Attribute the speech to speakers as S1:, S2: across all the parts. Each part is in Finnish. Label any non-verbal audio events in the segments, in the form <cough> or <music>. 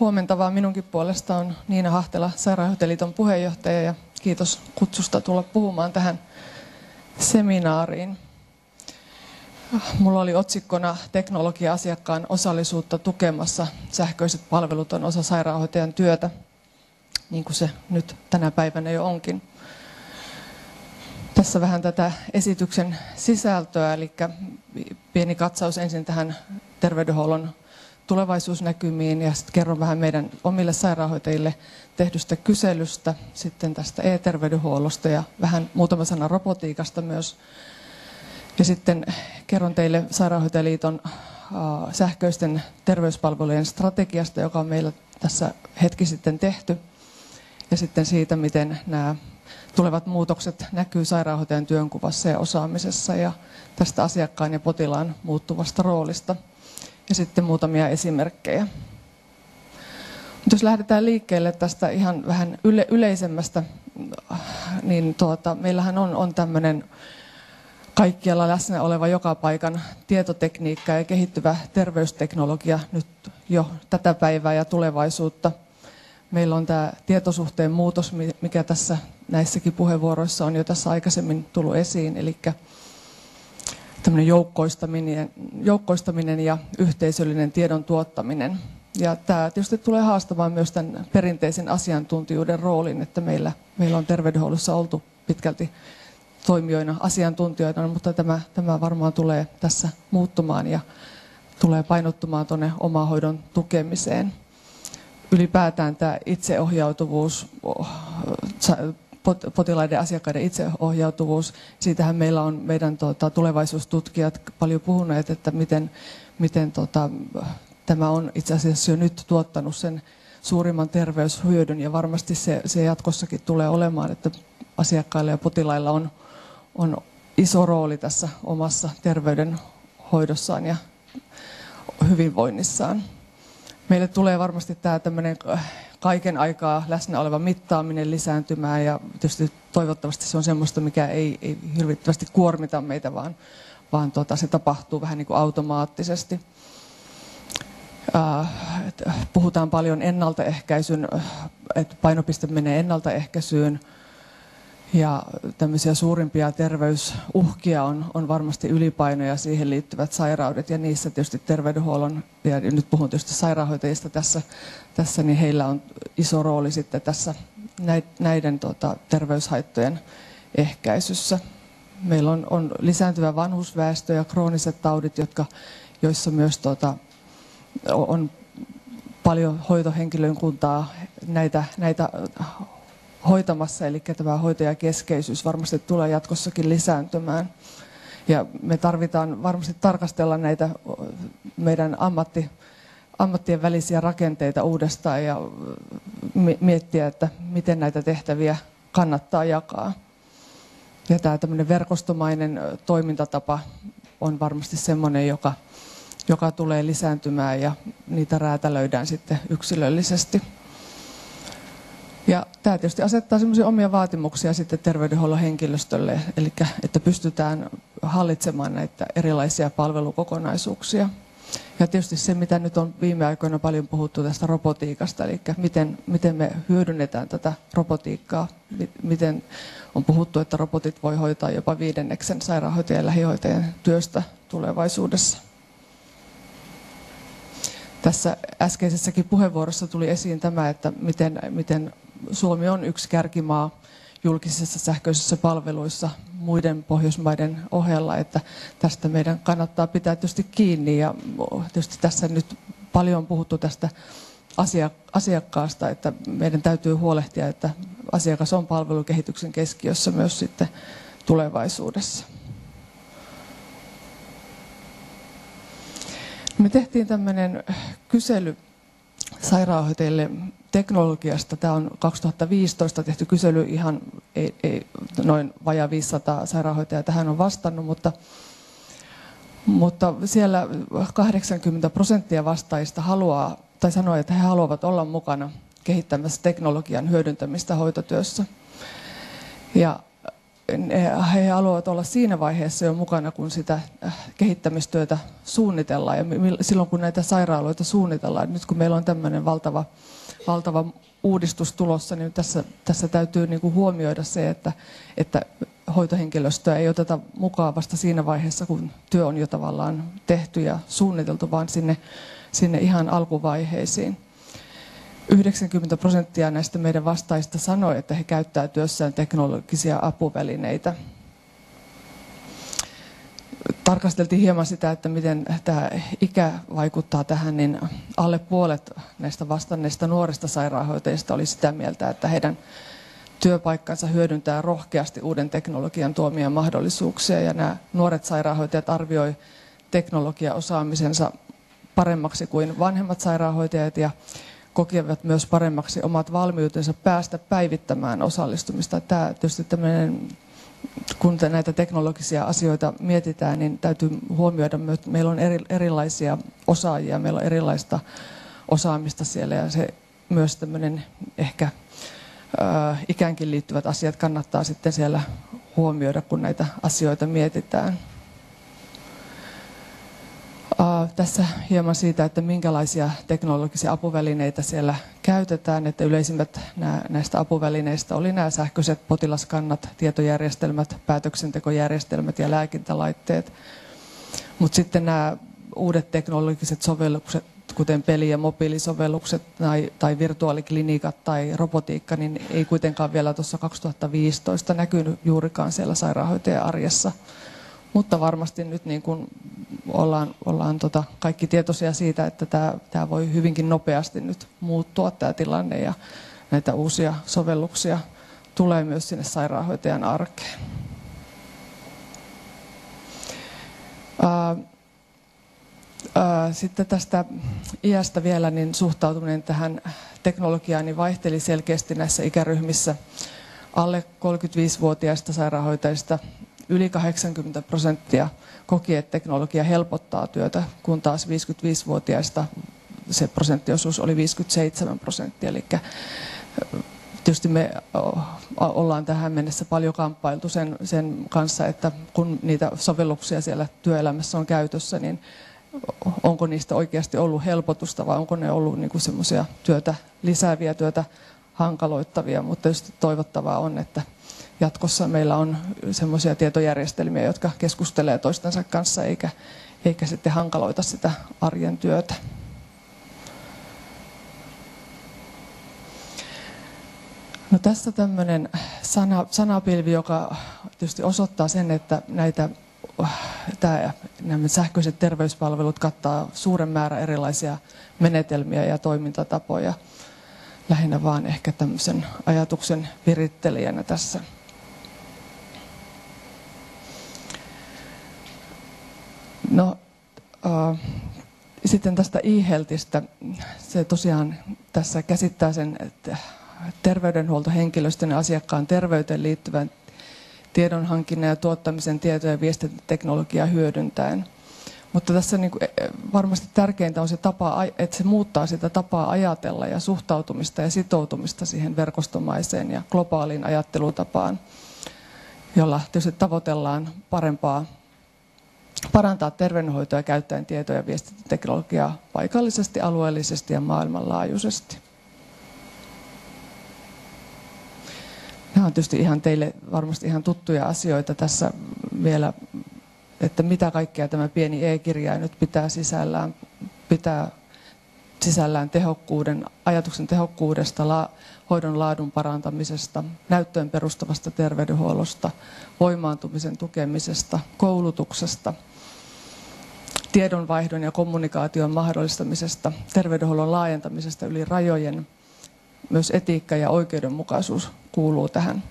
S1: Huomenta vaan minunkin puolesta on Niina Hahtela, Sairaanhoitajaliiton puheenjohtaja ja kiitos kutsusta tulla puhumaan tähän seminaariin. Mulla oli otsikkona teknologia-asiakkaan osallisuutta tukemassa. Sähköiset palvelut on osa sairaanhoitajan työtä, niin kuin se nyt tänä päivänä jo onkin. Tässä vähän tätä esityksen sisältöä, eli pieni katsaus ensin tähän terveydenhuollon tulevaisuusnäkymiin ja sitten kerron vähän meidän omille sairaanhoitajille tehdystä kyselystä, sitten tästä e-terveydenhuollosta ja vähän muutama sana robotiikasta myös. Ja sitten kerron teille Sairaanhoitajaliiton sähköisten terveyspalvelujen strategiasta, joka on meillä tässä hetki sitten tehty. Ja sitten siitä, miten nämä tulevat muutokset näkyy sairaanhoitajan työnkuvassa ja osaamisessa ja tästä asiakkaan ja potilaan muuttuvasta roolista – ja sitten muutamia esimerkkejä. Mutta jos lähdetään liikkeelle tästä ihan vähän yle, yleisemmästä, niin tuota, meillähän on, on tämmöinen kaikkialla läsnä oleva joka paikan tietotekniikka ja kehittyvä terveysteknologia nyt jo tätä päivää ja tulevaisuutta. Meillä on tämä tietosuhteen muutos, mikä tässä näissäkin puheenvuoroissa on jo tässä aikaisemmin tullut esiin, eli joukkoistaminen, joukkoistaminen ja yhteisöllinen tiedon tuottaminen. Ja tämä tietysti tulee haastamaan myös tämän perinteisen asiantuntijuuden roolin, että meillä, meillä on terveydenhuollossa oltu pitkälti toimijoina, asiantuntijoina, mutta tämä, tämä varmaan tulee tässä muuttumaan ja tulee painottumaan tuonne omahoidon tukemiseen. Ylipäätään tämä itseohjautuvuus potilaiden asiakkaiden itseohjautuvuus. Siitähän meillä on meidän tuota, tulevaisuustutkijat paljon puhuneet, että miten, miten tota, tämä on itse asiassa jo nyt tuottanut sen suurimman terveyshyödyn ja varmasti se, se jatkossakin tulee olemaan, että asiakkailla ja potilailla on, on iso rooli tässä omassa terveydenhoidossaan ja hyvinvoinnissaan. Meille tulee varmasti tämä tämmöinen kaiken aikaa läsnä oleva mittaaminen lisääntymään ja tietysti toivottavasti se on semmoista, mikä ei, ei hirvittävästi kuormita meitä, vaan, vaan tota, se tapahtuu vähän niin kuin automaattisesti. Äh, puhutaan paljon ennaltaehkäisyn, että painopiste menee ennaltaehkäisyyn, ja tämmöisiä suurimpia terveysuhkia on, on varmasti ylipaino ja siihen liittyvät sairaudet. Ja niissä tietysti terveydenhuollon, ja nyt puhun tietysti sairaanhoitajista tässä, tässä niin heillä on iso rooli sitten tässä näiden tota, terveyshaittojen ehkäisyssä. Meillä on, on lisääntyvä vanhusväestö ja krooniset taudit, jotka, joissa myös tota, on paljon hoitohenkilökuntaa näitä, näitä hoitamassa, eli tämä hoitajakeskeisyys varmasti tulee jatkossakin lisääntymään. Ja me tarvitaan varmasti tarkastella näitä meidän ammatti, ammattien välisiä rakenteita uudestaan ja miettiä, että miten näitä tehtäviä kannattaa jakaa. Ja tämä tämmöinen verkostomainen toimintatapa on varmasti semmoinen, joka, joka tulee lisääntymään ja niitä räätälöidään sitten yksilöllisesti. Ja tämä tietysti asettaa semmoisia omia vaatimuksia sitten terveydenhuollon henkilöstölle, eli että pystytään hallitsemaan näitä erilaisia palvelukokonaisuuksia. Ja tietysti se, mitä nyt on viime aikoina paljon puhuttu tästä robotiikasta, eli miten, miten me hyödynnetään tätä robotiikkaa, miten on puhuttu, että robotit voi hoitaa jopa viidenneksen sairaanhoitajien ja lähihoitajien työstä tulevaisuudessa. Tässä äskeisessäkin puheenvuorossa tuli esiin tämä, että miten, miten Suomi on yksi kärkimaa julkisissa sähköisissä palveluissa muiden Pohjoismaiden ohella, että tästä meidän kannattaa pitää tietysti kiinni. Ja tietysti tässä nyt paljon on puhuttu tästä asiakkaasta, että meidän täytyy huolehtia, että asiakas on palvelukehityksen keskiössä myös sitten tulevaisuudessa. Me tehtiin tämmöinen kysely sairaanhoitajille teknologiasta. Tämä on 2015 tehty kysely, ihan ei, ei, noin vajaa 500 sairaanhoitajaa tähän on vastannut, mutta, mutta siellä 80 prosenttia vastaajista haluaa, tai sanoo, että he haluavat olla mukana kehittämässä teknologian hyödyntämistä hoitotyössä. Ja he haluavat olla siinä vaiheessa jo mukana, kun sitä äh, kehittämistyötä suunnitellaan. Ja silloin kun näitä sairaaloita suunnitellaan, nyt kun meillä on tämmöinen valtava, valtava uudistus tulossa, niin tässä, tässä täytyy niin kuin huomioida se, että, että hoitohenkilöstöä ei oteta mukaan vasta siinä vaiheessa, kun työ on jo tavallaan tehty ja suunniteltu, vaan sinne, sinne ihan alkuvaiheisiin. 90 prosenttia näistä meidän vastaista sanoi, että he käyttävät työssään teknologisia apuvälineitä. Tarkasteltiin hieman sitä, että miten tämä ikä vaikuttaa tähän, niin alle puolet näistä vastanneista nuorista sairaanhoitajista oli sitä mieltä, että heidän työpaikkansa hyödyntää rohkeasti uuden teknologian tuomia mahdollisuuksia. Ja nämä nuoret sairaanhoitajat arvioi teknologiaosaamisensa paremmaksi kuin vanhemmat sairaanhoitajat ja kokivat myös paremmaksi omat valmiutensa päästä päivittämään osallistumista. Tämä tietysti tämmöinen, kun näitä teknologisia asioita mietitään, niin täytyy huomioida myös, että meillä on eri, erilaisia osaajia, meillä on erilaista osaamista siellä ja se myös tämmöinen ehkä ikäänkin liittyvät asiat kannattaa sitten siellä huomioida, kun näitä asioita mietitään. Tässä hieman siitä, että minkälaisia teknologisia apuvälineitä siellä käytetään. Että yleisimmät näistä apuvälineistä oli nämä sähköiset potilaskannat, tietojärjestelmät, päätöksentekojärjestelmät ja lääkintälaitteet. Mutta sitten nämä uudet teknologiset sovellukset, kuten peli- ja mobiilisovellukset tai, tai virtuaaliklinikat tai robotiikka, niin ei kuitenkaan vielä tuossa 2015 näkynyt juurikaan siellä sairaanhoitajan arjessa. Mutta varmasti nyt niin kuin ollaan, ollaan tota kaikki tietoisia siitä, että tämä, tämä voi hyvinkin nopeasti nyt muuttua tämä tilanne ja näitä uusia sovelluksia tulee myös sinne sairaanhoitajan arkeen. Sitten tästä iästä vielä, niin suhtautuminen tähän teknologiaan niin vaihteli selkeästi näissä ikäryhmissä. Alle 35-vuotiaista sairaanhoitajista yli 80 prosenttia koki, että teknologia helpottaa työtä, kun taas 55-vuotiaista se prosenttiosuus oli 57 prosenttia. Eli tietysti me ollaan tähän mennessä paljon kamppailtu sen, sen kanssa, että kun niitä sovelluksia siellä työelämässä on käytössä, niin onko niistä oikeasti ollut helpotusta vai onko ne ollut niin semmoisia työtä lisääviä, työtä hankaloittavia, mutta tietysti toivottavaa on, että jatkossa meillä on semmoisia tietojärjestelmiä, jotka keskustelee toistensa kanssa eikä, eikä sitten hankaloita sitä arjen työtä. No tässä tämmöinen sana, sanapilvi, joka tietysti osoittaa sen, että näitä tämä, nämä sähköiset terveyspalvelut kattaa suuren määrän erilaisia menetelmiä ja toimintatapoja. Lähinnä vaan ehkä tämmöisen ajatuksen virittelijänä tässä. No, äh, sitten tästä e-healthistä. Se tosiaan tässä käsittää sen, että terveydenhuoltohenkilöstön ja asiakkaan terveyteen liittyvän tiedonhankinnan ja tuottamisen tieto- ja viestintäteknologiaa hyödyntäen. Mutta tässä niin kuin varmasti tärkeintä on se tapa, että se muuttaa sitä tapaa ajatella ja suhtautumista ja sitoutumista siihen verkostomaiseen ja globaaliin ajattelutapaan, jolla tietysti tavoitellaan parempaa parantaa terveydenhoitoa käyttäen tieto- ja viestintäteknologiaa paikallisesti, alueellisesti ja maailmanlaajuisesti. Nämä on tietysti ihan teille varmasti ihan tuttuja asioita tässä vielä, että mitä kaikkea tämä pieni e-kirja nyt pitää sisällään. Pitää sisällään tehokkuuden, ajatuksen tehokkuudesta, la, hoidon laadun parantamisesta, näyttöön perustavasta terveydenhuollosta, voimaantumisen tukemisesta, koulutuksesta, tiedonvaihdon ja kommunikaation mahdollistamisesta, terveydenhuollon laajentamisesta yli rajojen, myös etiikka ja oikeudenmukaisuus kuuluu tähän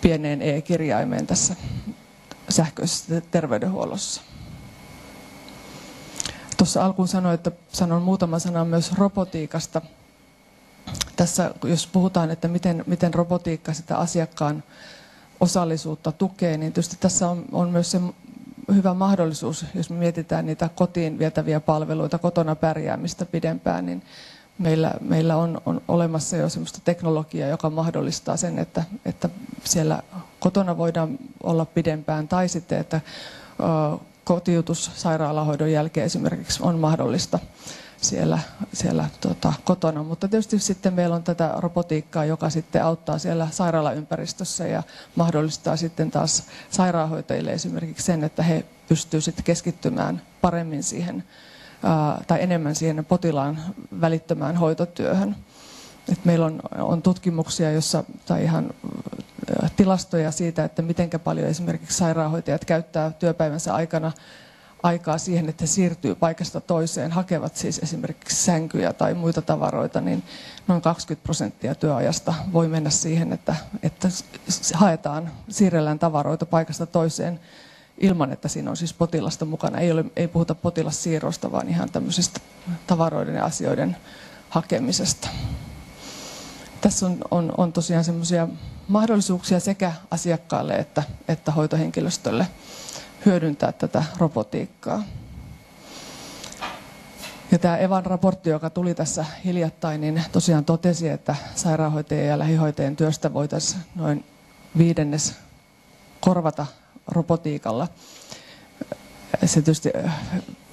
S1: pieneen e-kirjaimeen tässä sähköisessä terveydenhuollossa. Tuossa alkuun sanoin, että sanon muutama sana myös robotiikasta. Tässä, jos puhutaan, että miten, miten robotiikka sitä asiakkaan osallisuutta tukee, niin tietysti tässä on, on myös se hyvä mahdollisuus, jos me mietitään niitä kotiin vietäviä palveluita, kotona pärjäämistä pidempään, niin meillä, meillä on, on olemassa jo sellaista teknologiaa, joka mahdollistaa sen, että, että siellä kotona voidaan olla pidempään tai sitten, että kotiutus sairaalahoidon jälkeen esimerkiksi on mahdollista siellä, siellä tota, kotona. Mutta tietysti sitten meillä on tätä robotiikkaa, joka sitten auttaa siellä sairaalaympäristössä ja mahdollistaa sitten taas sairaanhoitajille esimerkiksi sen, että he pystyvät sitten keskittymään paremmin siihen tai enemmän siihen potilaan välittömään hoitotyöhön. Et meillä on, on tutkimuksia, jossa, tai ihan tilastoja siitä, että miten paljon esimerkiksi sairaanhoitajat käyttää työpäivänsä aikana aikaa siihen, että he siirtyy paikasta toiseen, hakevat siis esimerkiksi sänkyjä tai muita tavaroita, niin noin 20 prosenttia työajasta voi mennä siihen, että, että haetaan, siirrellään tavaroita paikasta toiseen ilman, että siinä on siis potilasta mukana. Ei, ole, ei puhuta potilassiirrosta, vaan ihan tämmöisestä tavaroiden ja asioiden hakemisesta. Tässä on, on, on tosiaan semmoisia mahdollisuuksia sekä asiakkaalle että, että hoitohenkilöstölle hyödyntää tätä robotiikkaa. Ja tämä Evan raportti, joka tuli tässä hiljattain, niin tosiaan totesi, että sairaanhoitajien ja lähihoitajien työstä voitaisiin noin viidennes korvata robotiikalla. Se tietysti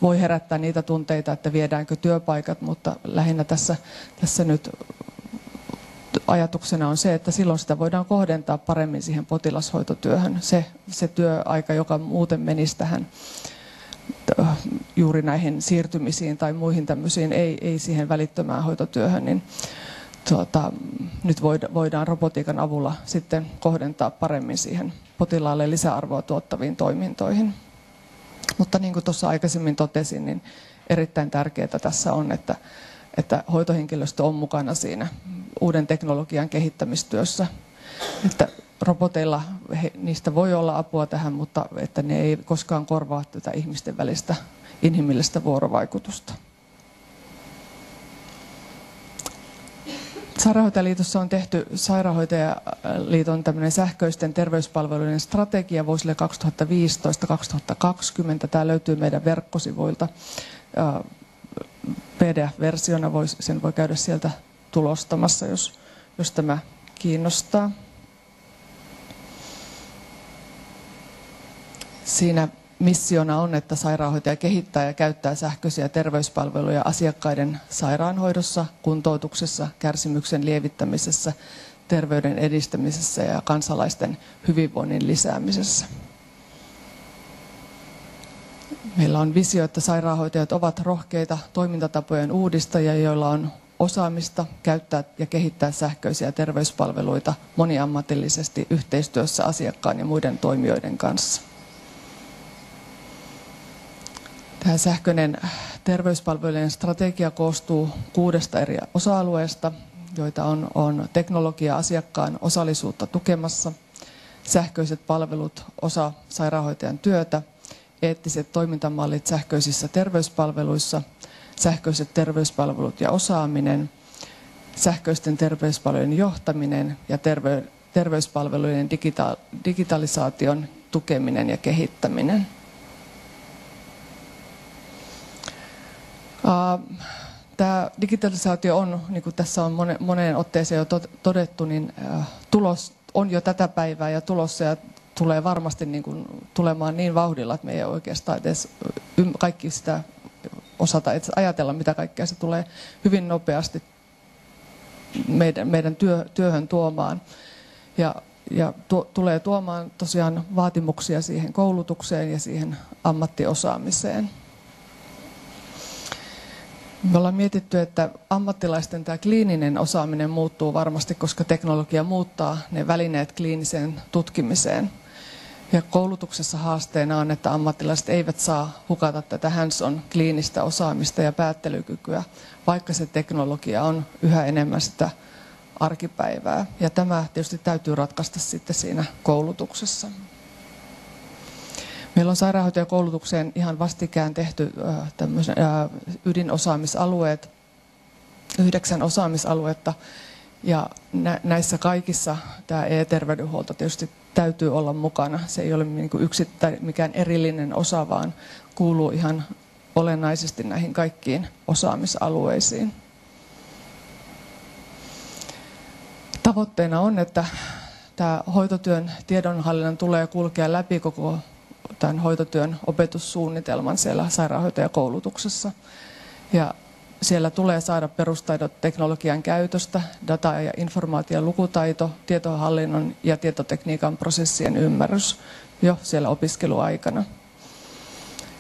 S1: voi herättää niitä tunteita, että viedäänkö työpaikat, mutta lähinnä tässä, tässä nyt ajatuksena on se, että silloin sitä voidaan kohdentaa paremmin siihen potilashoitotyöhön. Se, se työaika, joka muuten menisi tähän äh, juuri näihin siirtymisiin tai muihin tämmöisiin, ei, ei siihen välittömään hoitotyöhön, niin tuota, nyt voidaan robotiikan avulla sitten kohdentaa paremmin siihen potilaalle lisäarvoa tuottaviin toimintoihin. Mutta niin kuin tuossa aikaisemmin totesin, niin erittäin tärkeää tässä on, että, että hoitohenkilöstö on mukana siinä uuden teknologian kehittämistyössä. Että roboteilla he, niistä voi olla apua tähän, mutta että ne ei koskaan korvaa tätä ihmisten välistä inhimillistä vuorovaikutusta. Sairaanhoitajaliitossa on tehty Sairaanhoitajaliiton tämmöinen terveyspalveluiden strategia vuosille 2015-2020. Tämä löytyy meidän verkkosivuilta. PDF-versiona voi, sen voi käydä sieltä tulostamassa, jos, jos tämä kiinnostaa. Siinä missiona on, että sairaanhoitaja kehittää ja käyttää sähköisiä terveyspalveluja asiakkaiden sairaanhoidossa, kuntoutuksessa, kärsimyksen lievittämisessä, terveyden edistämisessä ja kansalaisten hyvinvoinnin lisäämisessä. Meillä on visio, että sairaanhoitajat ovat rohkeita toimintatapojen uudistajia, joilla on osaamista käyttää ja kehittää sähköisiä terveyspalveluita moniammatillisesti yhteistyössä asiakkaan ja muiden toimijoiden kanssa. Tämä sähköinen terveyspalvelujen strategia koostuu kuudesta eri osa-alueesta, joita on, on teknologia asiakkaan osallisuutta tukemassa, sähköiset palvelut osa sairaanhoitajan työtä, eettiset toimintamallit sähköisissä terveyspalveluissa, sähköiset terveyspalvelut ja osaaminen, sähköisten terveyspalvelujen johtaminen ja terve, terveyspalvelujen digita- digitalisaation tukeminen ja kehittäminen. Tämä digitalisaatio on, niin kuin tässä on moneen otteeseen jo todettu, niin tulos on jo tätä päivää ja tulossa ja tulee varmasti niin kuin tulemaan niin vauhdilla, että me ei oikeastaan edes kaikki sitä osata ajatella, mitä kaikkea se tulee hyvin nopeasti meidän, meidän työ, työhön tuomaan. Ja, ja tu, tulee tuomaan tosiaan vaatimuksia siihen koulutukseen ja siihen ammattiosaamiseen. Me ollaan mietitty, että ammattilaisten tämä kliininen osaaminen muuttuu varmasti, koska teknologia muuttaa ne välineet kliiniseen tutkimiseen. Ja koulutuksessa haasteena on, että ammattilaiset eivät saa hukata tätä hands-on kliinistä osaamista ja päättelykykyä, vaikka se teknologia on yhä enemmän sitä arkipäivää. Ja tämä tietysti täytyy ratkaista sitten siinä koulutuksessa. Meillä on sairaanhoitajakoulutukseen ihan vastikään tehty ydinosaamisalueet, yhdeksän osaamisaluetta, ja näissä kaikissa tämä e-terveydenhuolto tietysti täytyy olla mukana. Se ei ole niin yksittä, mikään erillinen osa, vaan kuuluu ihan olennaisesti näihin kaikkiin osaamisalueisiin. Tavoitteena on, että tämä hoitotyön tiedonhallinnan tulee kulkea läpi koko tämän hoitotyön opetussuunnitelman siellä sairaanhoitajakoulutuksessa. Ja siellä tulee saada perustaidot teknologian käytöstä, data- ja informaation lukutaito, tietohallinnon ja tietotekniikan prosessien ymmärrys jo siellä opiskeluaikana.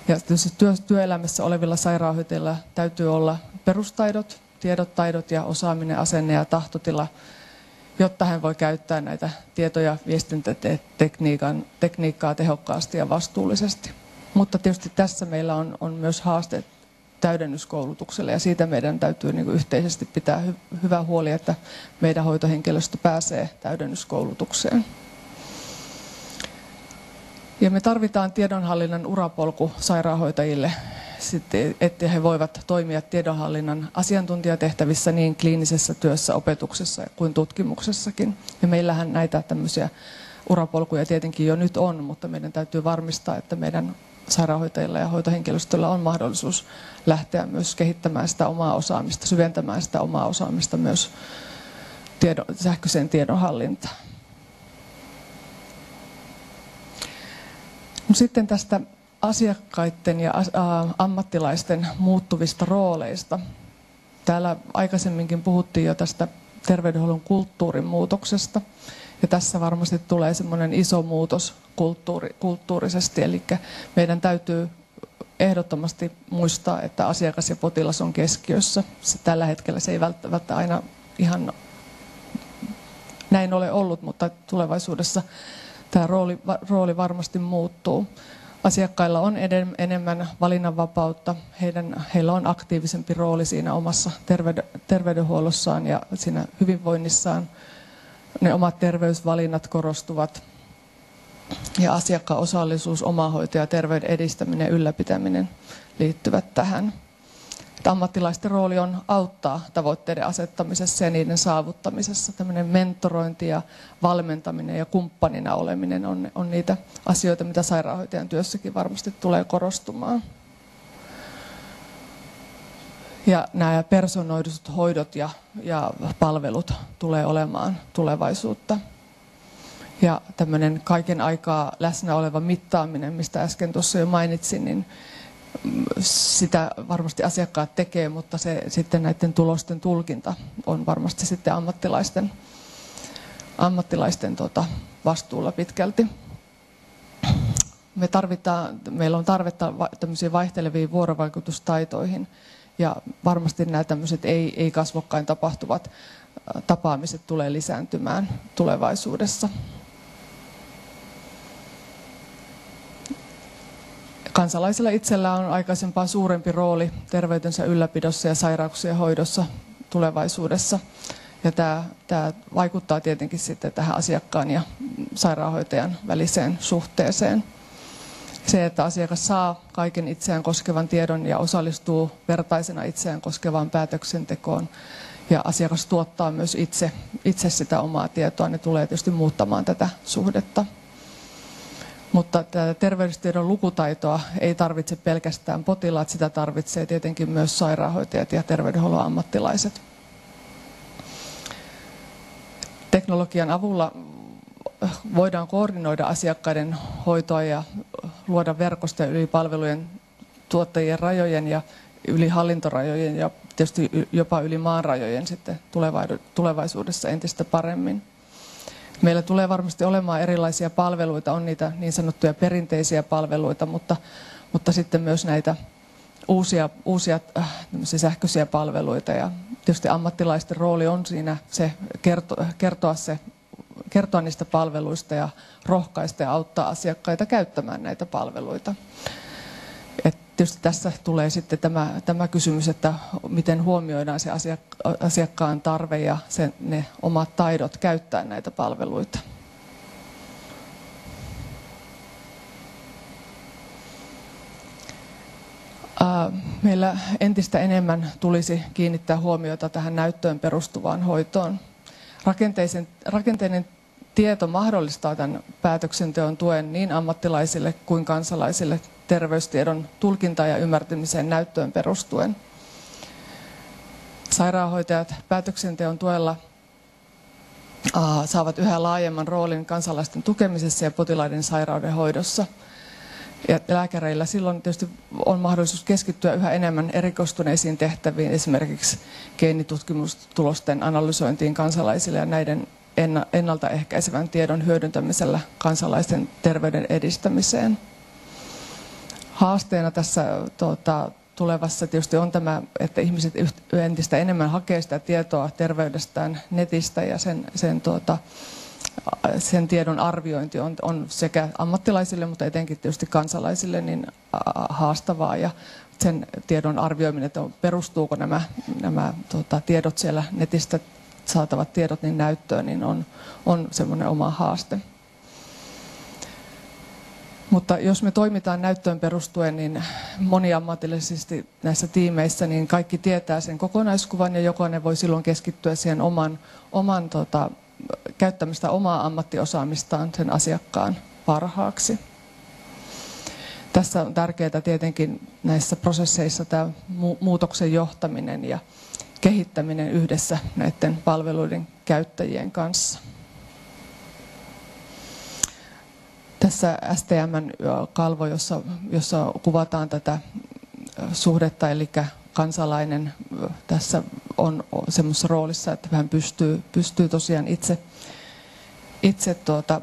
S1: Ja työ, työelämässä olevilla sairaanhoitajilla täytyy olla perustaidot, tiedot, taidot ja osaaminen, asenne ja tahtotila, jotta hän voi käyttää näitä tieto- ja viestintätekniikkaa tehokkaasti ja vastuullisesti. Mutta tietysti tässä meillä on, on myös haasteet täydennyskoulutukselle ja siitä meidän täytyy niin yhteisesti pitää hy- hyvä huoli, että meidän hoitohenkilöstö pääsee täydennyskoulutukseen. Ja me tarvitaan tiedonhallinnan urapolku sairaanhoitajille, että he voivat toimia tiedonhallinnan asiantuntijatehtävissä niin kliinisessä työssä, opetuksessa kuin tutkimuksessakin. Ja meillähän näitä tämmöisiä urapolkuja tietenkin jo nyt on, mutta meidän täytyy varmistaa, että meidän sairaanhoitajilla ja hoitohenkilöstöllä on mahdollisuus lähteä myös kehittämään sitä omaa osaamista, syventämään sitä omaa osaamista myös tiedon, sähköiseen tiedonhallintaan. No sitten tästä asiakkaiden ja ammattilaisten muuttuvista rooleista. Täällä aikaisemminkin puhuttiin jo tästä terveydenhuollon kulttuurin muutoksesta. Ja tässä varmasti tulee semmoinen iso muutos kulttuuri, kulttuurisesti, eli meidän täytyy ehdottomasti muistaa, että asiakas ja potilas on keskiössä. Se, tällä hetkellä se ei välttämättä aina ihan näin ole ollut, mutta tulevaisuudessa tämä rooli, rooli varmasti muuttuu. Asiakkailla on enemmän valinnanvapautta, heidän, heillä on aktiivisempi rooli siinä omassa terveyden, terveydenhuollossaan ja siinä hyvinvoinnissaan. Ne omat terveysvalinnat korostuvat ja asiakkaan osallisuus, omahoito ja terveyden edistäminen ja ylläpitäminen liittyvät tähän. Että ammattilaisten rooli on auttaa tavoitteiden asettamisessa ja niiden saavuttamisessa. Tämmöinen mentorointi ja valmentaminen ja kumppanina oleminen on, on niitä asioita, mitä sairaanhoitajan työssäkin varmasti tulee korostumaan. Ja nämä personoidut hoidot ja, ja palvelut tulee olemaan tulevaisuutta. Ja tämmöinen kaiken aikaa läsnä oleva mittaaminen, mistä äsken tuossa jo mainitsin, niin sitä varmasti asiakkaat tekee, mutta se sitten näiden tulosten tulkinta on varmasti sitten ammattilaisten, ammattilaisten tota, vastuulla pitkälti. Me tarvitaan, meillä on tarvetta tämmöisiin vaihteleviin vuorovaikutustaitoihin ja varmasti nämä tämmöiset ei, ei kasvokkain tapahtuvat tapaamiset tulee lisääntymään tulevaisuudessa. Kansalaisilla itsellä on aikaisempaa suurempi rooli terveytensä ylläpidossa ja sairauksien hoidossa tulevaisuudessa. Ja tämä, tämä vaikuttaa tietenkin sitten tähän asiakkaan ja sairaanhoitajan väliseen suhteeseen. Se, että asiakas saa kaiken itseään koskevan tiedon ja osallistuu vertaisena itseään koskevaan päätöksentekoon ja asiakas tuottaa myös itse, itse sitä omaa tietoa, ne tulee tietysti muuttamaan tätä suhdetta. Mutta terveystiedon lukutaitoa ei tarvitse pelkästään potilaat, sitä tarvitsee tietenkin myös sairaanhoitajat ja terveydenhuollon ammattilaiset. Teknologian avulla voidaan koordinoida asiakkaiden hoitoa ja luoda verkostoja yli palvelujen tuottajien rajojen ja yli hallintorajojen ja tietysti jopa yli maan rajojen sitten tulevaisuudessa entistä paremmin. Meillä tulee varmasti olemaan erilaisia palveluita, on niitä niin sanottuja perinteisiä palveluita, mutta, mutta sitten myös näitä uusia, uusia äh, sähköisiä palveluita. Ja tietysti ammattilaisten rooli on siinä se kerto, kertoa, se, kertoa niistä palveluista ja rohkaista ja auttaa asiakkaita käyttämään näitä palveluita. Et tietysti tässä tulee sitten tämä, tämä kysymys, että miten huomioidaan se asiakkaan tarve ja sen, ne omat taidot käyttää näitä palveluita. Meillä entistä enemmän tulisi kiinnittää huomiota tähän näyttöön perustuvaan hoitoon. Rakenteinen tieto mahdollistaa tämän päätöksenteon tuen niin ammattilaisille kuin kansalaisille terveystiedon tulkintaan ja ymmärtämiseen näyttöön perustuen. Sairaanhoitajat päätöksenteon tuella saavat yhä laajemman roolin kansalaisten tukemisessa ja potilaiden sairauden hoidossa. Ja lääkäreillä silloin tietysti on mahdollisuus keskittyä yhä enemmän erikoistuneisiin tehtäviin, esimerkiksi geenitutkimustulosten analysointiin kansalaisille ja näiden ennaltaehkäisevän tiedon hyödyntämisellä kansalaisten terveyden edistämiseen. Haasteena tässä tuota, tulevassa tietysti on tämä, että ihmiset entistä enemmän hakee sitä tietoa terveydestään netistä ja sen, sen, tuota, sen tiedon arviointi on, on sekä ammattilaisille, mutta etenkin tietysti kansalaisille niin haastavaa ja sen tiedon arvioiminen, että perustuuko nämä, nämä tuota, tiedot siellä netistä saatavat tiedot niin näyttöön, niin on, on semmoinen oma haaste. Mutta jos me toimitaan näyttöön perustuen, niin moniammatillisesti näissä tiimeissä, niin kaikki tietää sen kokonaiskuvan ja jokainen voi silloin keskittyä siihen oman, oman tota, käyttämistä omaa ammattiosaamistaan sen asiakkaan parhaaksi. Tässä on tärkeää tietenkin näissä prosesseissa tämä muutoksen johtaminen ja kehittäminen yhdessä näiden palveluiden käyttäjien kanssa. Tässä STMn kalvo, jossa, jossa kuvataan tätä suhdetta, eli kansalainen tässä on semmoisessa roolissa, että hän pystyy, pystyy tosiaan itse, itse tuota,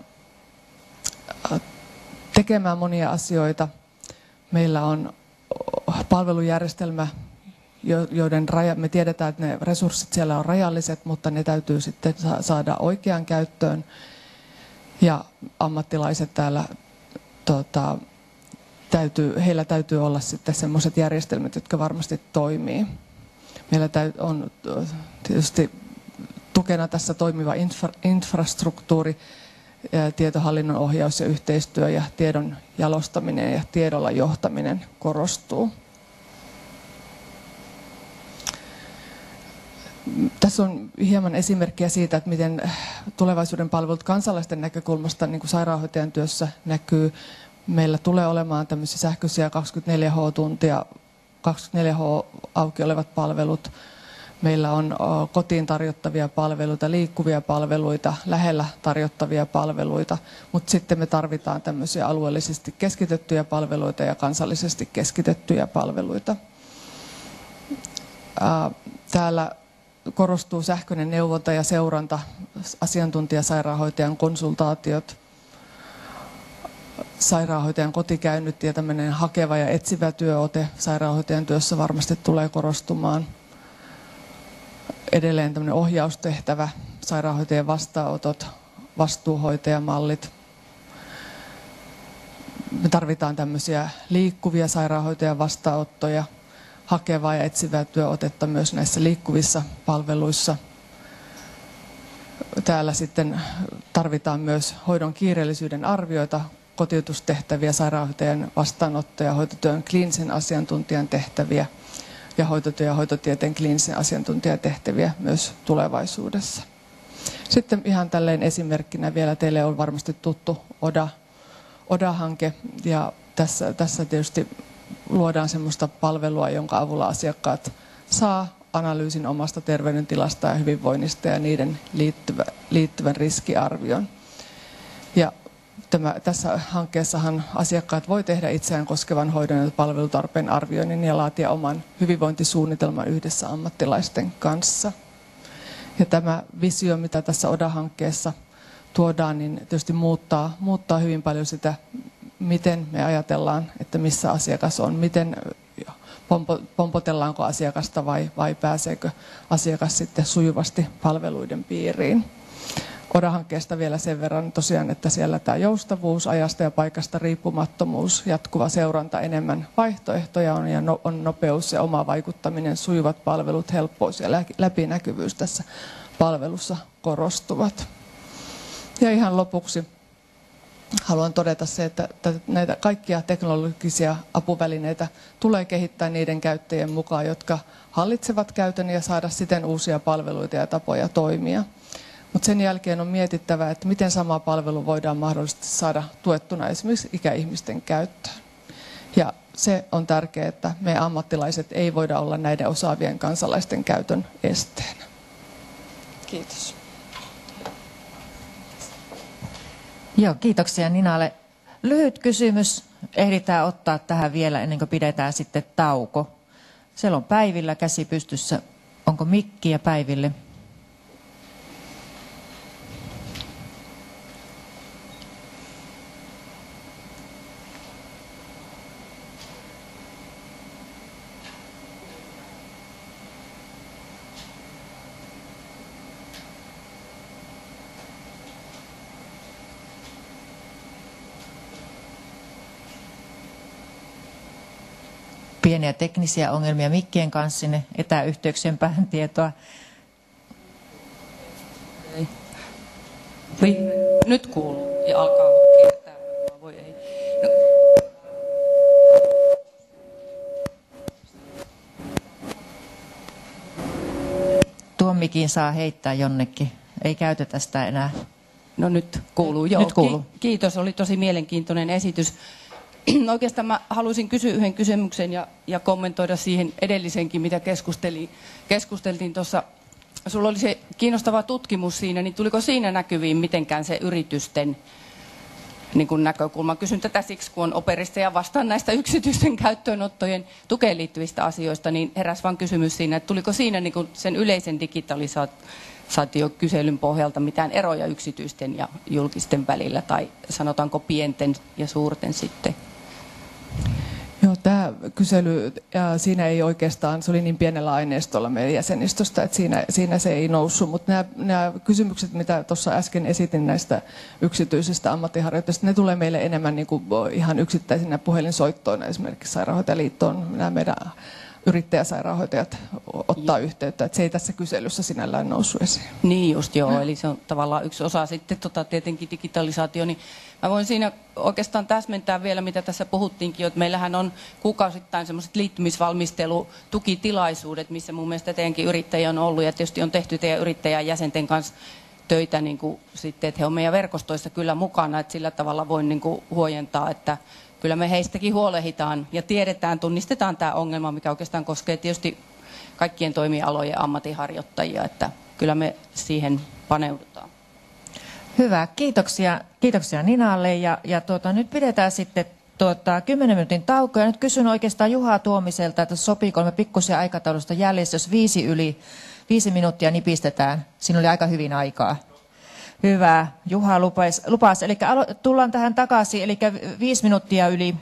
S1: tekemään monia asioita. Meillä on palvelujärjestelmä, joiden raja, me tiedetään, että ne resurssit siellä on rajalliset, mutta ne täytyy sitten saada oikeaan käyttöön. Ja ammattilaiset täällä, tota, täytyy, heillä täytyy olla sitten sellaiset järjestelmät, jotka varmasti toimii. Meillä on tietysti tukena tässä toimiva infra, infrastruktuuri, tietohallinnon ohjaus ja yhteistyö ja tiedon jalostaminen ja tiedolla johtaminen korostuu. Tässä on hieman esimerkkiä siitä, että miten tulevaisuuden palvelut kansalaisten näkökulmasta niin kuin sairaanhoitajan työssä näkyy. Meillä tulee olemaan tämmöisiä sähköisiä 24H-tuntia, 24H auki olevat palvelut. Meillä on kotiin tarjottavia palveluita, liikkuvia palveluita, lähellä tarjottavia palveluita, mutta sitten me tarvitaan tämmöisiä alueellisesti keskitettyjä palveluita ja kansallisesti keskitettyjä palveluita. Täällä korostuu sähköinen neuvonta ja seuranta, asiantuntijasairaanhoitajan konsultaatiot, sairaanhoitajan kotikäynnit ja tämmöinen hakeva ja etsivä työote sairaanhoitajan työssä varmasti tulee korostumaan. Edelleen tämmöinen ohjaustehtävä, sairaanhoitajan vastaanotot, vastuuhoitajamallit. Me tarvitaan tämmöisiä liikkuvia sairaanhoitajan vastaanottoja – hakevaa ja etsivää työotetta myös näissä liikkuvissa palveluissa. Täällä sitten tarvitaan myös hoidon kiireellisyyden arvioita, kotiutustehtäviä, sairaanhoitajan vastaanottoja, hoitotyön kliinisen asiantuntijan tehtäviä ja hoitotyö- ja hoitotieteen kliinisen asiantuntijan tehtäviä myös tulevaisuudessa. Sitten ihan tälleen esimerkkinä vielä teille on varmasti tuttu ODA, ODA-hanke ja tässä, tässä tietysti luodaan sellaista palvelua, jonka avulla asiakkaat saa analyysin omasta terveydentilasta ja hyvinvoinnista ja niiden liittyvä, liittyvän riskiarvion. Ja tämä, tässä hankkeessahan asiakkaat voi tehdä itseään koskevan hoidon ja palvelutarpeen arvioinnin ja laatia oman hyvinvointisuunnitelman yhdessä ammattilaisten kanssa. Ja tämä visio, mitä tässä ODA-hankkeessa tuodaan, niin tietysti muuttaa, muuttaa hyvin paljon sitä miten me ajatellaan, että missä asiakas on, miten pompotellaanko asiakasta vai, vai pääseekö asiakas sitten sujuvasti palveluiden piiriin. Oda-hankkeesta vielä sen verran tosiaan, että siellä tämä joustavuus, ajasta ja paikasta riippumattomuus, jatkuva seuranta, enemmän vaihtoehtoja on ja no, on nopeus ja oma vaikuttaminen, sujuvat palvelut, helppous ja läpinäkyvyys tässä palvelussa korostuvat. Ja ihan lopuksi haluan todeta se, että näitä kaikkia teknologisia apuvälineitä tulee kehittää niiden käyttäjien mukaan, jotka hallitsevat käytön ja saada siten uusia palveluita ja tapoja toimia. Mutta sen jälkeen on mietittävä, että miten sama palvelu voidaan mahdollisesti saada tuettuna esimerkiksi ikäihmisten käyttöön. Ja se on tärkeää, että me ammattilaiset ei voida olla näiden osaavien kansalaisten käytön esteenä. Kiitos.
S2: Joo, kiitoksia Ninalle. Lyhyt kysymys ehditään ottaa tähän vielä ennen kuin pidetään sitten tauko. Siellä on Päivillä käsi pystyssä. Onko mikkiä Päiville? Pieniä teknisiä ongelmia mikkien kanssa sinne etäyhteyksien päähän tietoa.
S3: Nyt kuuluu ja alkaa kiertää. Voi ei. No.
S2: Tuon mikin saa heittää jonnekin. Ei käytetä sitä enää.
S3: No nyt kuuluu, joo.
S2: Nyt kuuluu.
S3: Kiitos, oli tosi mielenkiintoinen esitys. <clears throat> oikeastaan mä haluaisin kysyä yhden kysymyksen ja, ja kommentoida siihen edellisenkin, mitä keskusteltiin tuossa. Sulla oli se kiinnostava tutkimus siinä, niin tuliko siinä näkyviin mitenkään se yritysten niin kuin näkökulma? Kysyn tätä siksi, kun on operista ja vastaan näistä yksityisten <laughs> käyttöönottojen tukeen liittyvistä asioista, niin heräs vain kysymys siinä, että tuliko siinä niin kuin sen yleisen digitalisaatiokyselyn pohjalta mitään eroja yksityisten ja julkisten välillä, tai sanotaanko pienten ja suurten sitten?
S1: Joo, tämä kysely, ja siinä ei oikeastaan, se oli niin pienellä aineistolla meidän jäsenistöstä, että siinä, siinä se ei noussut, mutta nämä, nämä kysymykset, mitä tuossa äsken esitin näistä yksityisistä ammattiharjoittajista, ne tulee meille enemmän niin kuin ihan yksittäisinä puhelinsoittoina. Esimerkiksi Sairaanhoitajaliittoon, nämä meidän yrittäjäsairaanhoitajat ottaa yhteyttä. Että se ei tässä kyselyssä sinällään noussut esiin.
S3: Niin just joo, eli se on tavallaan yksi osa sitten tota, tietenkin digitalisaatio. Niin mä voin siinä oikeastaan täsmentää vielä, mitä tässä puhuttiinkin, että meillähän on kuukausittain semmoiset liittymisvalmistelutukitilaisuudet, missä mun mielestä teidänkin yrittäjä on ollut ja tietysti on tehty teidän yrittäjän jäsenten kanssa töitä niin kuin sitten, että he on meidän verkostoissa kyllä mukana, että sillä tavalla voin niin kuin huojentaa, että kyllä me heistäkin huolehditaan ja tiedetään, tunnistetaan tämä ongelma, mikä oikeastaan koskee tietysti kaikkien toimialojen ammattiharjoittajia, että kyllä me siihen paneudutaan.
S2: Hyvä, kiitoksia, kiitoksia Ninalle ja, ja tuota, nyt pidetään sitten tuota, 10 minuutin tauko. Ja nyt kysyn oikeastaan Juha Tuomiselta, että sopiiko me pikkusen aikataulusta jäljessä, jos viisi yli viisi minuuttia nipistetään. Siinä oli aika hyvin aikaa. Hyvä. Juha lupasi. lupas. Eli tullaan tähän takaisin, eli viisi minuuttia yli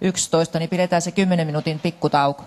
S2: 11, niin pidetään se 10 minuutin pikkutauko.